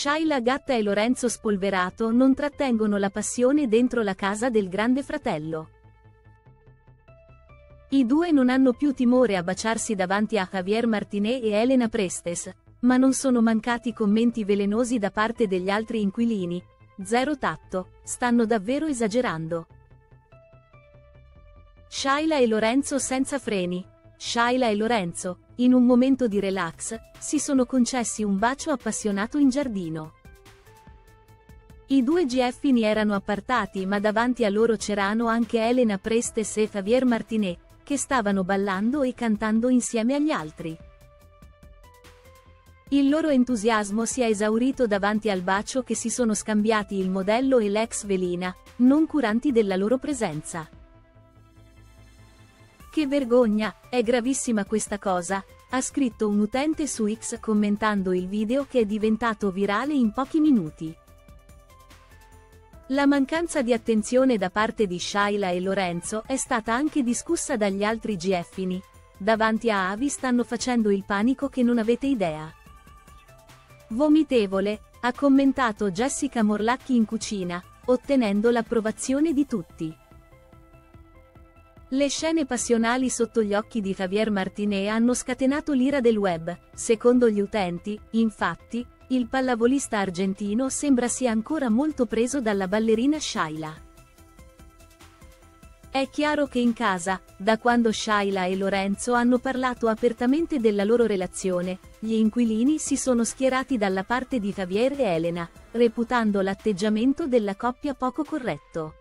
Shaila Gatta e Lorenzo Spolverato non trattengono la passione dentro la casa del grande fratello. I due non hanno più timore a baciarsi davanti a Javier Martinez e Elena Prestes, ma non sono mancati commenti velenosi da parte degli altri inquilini. Zero tatto, stanno davvero esagerando. Shaila e Lorenzo senza freni. Shaila e Lorenzo, in un momento di relax, si sono concessi un bacio appassionato in giardino. I due GFini erano appartati ma davanti a loro c'erano anche Elena Prestes e Javier Martinez, che stavano ballando e cantando insieme agli altri. Il loro entusiasmo si è esaurito davanti al bacio che si sono scambiati il modello e l'ex velina, non curanti della loro presenza. Che vergogna, è gravissima questa cosa, ha scritto un utente su X commentando il video che è diventato virale in pochi minuti. La mancanza di attenzione da parte di Shaila e Lorenzo è stata anche discussa dagli altri GFini. Davanti a Avi stanno facendo il panico che non avete idea. Vomitevole, ha commentato Jessica Morlacchi in cucina, ottenendo l'approvazione di tutti. Le scene passionali sotto gli occhi di Javier Martinez hanno scatenato l'ira del web, secondo gli utenti, infatti, il pallavolista argentino sembra sia ancora molto preso dalla ballerina Shaila. È chiaro che in casa, da quando Shaila e Lorenzo hanno parlato apertamente della loro relazione, gli inquilini si sono schierati dalla parte di Javier e Elena, reputando l'atteggiamento della coppia poco corretto.